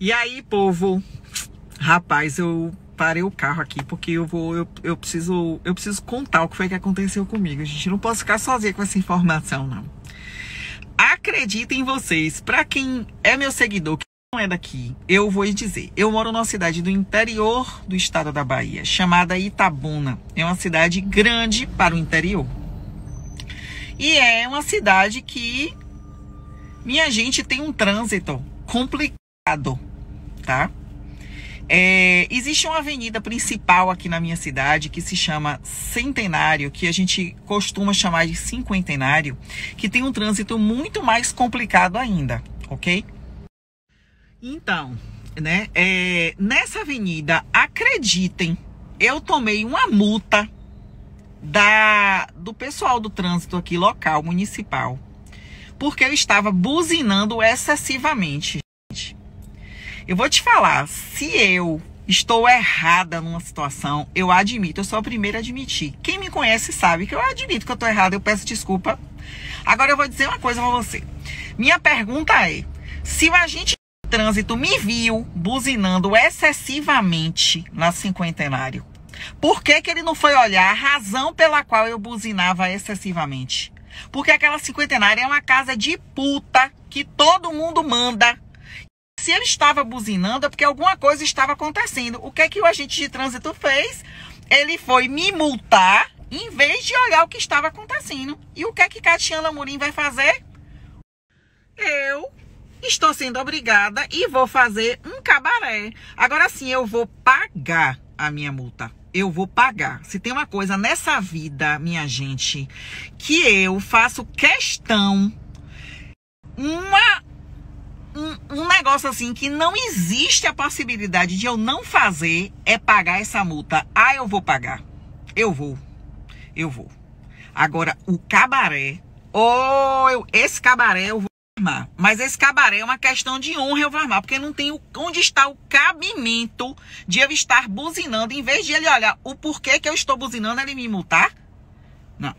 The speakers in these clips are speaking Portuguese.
E aí, povo, rapaz, eu parei o carro aqui porque eu vou, eu, eu preciso, eu preciso contar o que foi que aconteceu comigo. A gente não posso ficar sozinha com essa informação, não. Acreditem vocês, para quem é meu seguidor, que não é daqui, eu vou dizer. Eu moro numa cidade do interior do estado da Bahia, chamada Itabuna. É uma cidade grande para o interior. E é uma cidade que minha gente tem um trânsito complicado tá? É, existe uma avenida principal aqui na minha cidade que se chama Centenário, que a gente costuma chamar de Cinquentenário, que tem um trânsito muito mais complicado ainda, ok? Então, né, é, nessa avenida, acreditem, eu tomei uma multa da, do pessoal do trânsito aqui local, municipal, porque eu estava buzinando excessivamente. Eu vou te falar, se eu estou errada numa situação, eu admito, eu sou a primeira a admitir. Quem me conhece sabe que eu admito que eu estou errada, eu peço desculpa. Agora eu vou dizer uma coisa para você. Minha pergunta é: se o agente de trânsito me viu buzinando excessivamente na cinquentenário, por que, que ele não foi olhar a razão pela qual eu buzinava excessivamente? Porque aquela cinquentenária é uma casa de puta que todo mundo manda se ele estava buzinando é porque alguma coisa estava acontecendo. O que é que o agente de trânsito fez? Ele foi me multar em vez de olhar o que estava acontecendo. E o que é que Catiana Murim vai fazer? Eu estou sendo obrigada e vou fazer um cabaré. Agora sim, eu vou pagar a minha multa. Eu vou pagar. Se tem uma coisa nessa vida, minha gente, que eu faço questão, uma um, um negócio assim que não existe a possibilidade de eu não fazer é pagar essa multa. Ah, eu vou pagar. Eu vou. Eu vou. Agora, o cabaré. Oh, eu, esse cabaré eu vou armar. Mas esse cabaré é uma questão de honra eu vou armar. Porque não tem o, onde está o cabimento de eu estar buzinando. Em vez de ele olhar o porquê que eu estou buzinando, ele me multar. Não.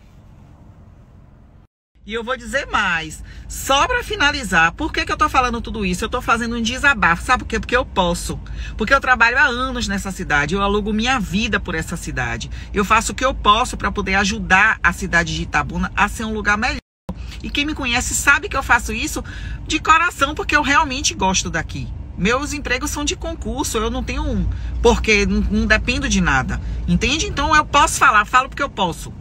E eu vou dizer mais. Só para finalizar, por que, que eu tô falando tudo isso? Eu tô fazendo um desabafo. Sabe por quê? Porque eu posso. Porque eu trabalho há anos nessa cidade. Eu alugo minha vida por essa cidade. Eu faço o que eu posso para poder ajudar a cidade de Itabuna a ser um lugar melhor. E quem me conhece sabe que eu faço isso de coração, porque eu realmente gosto daqui. Meus empregos são de concurso, eu não tenho um, porque não, não dependo de nada. Entende? Então eu posso falar, falo porque eu posso.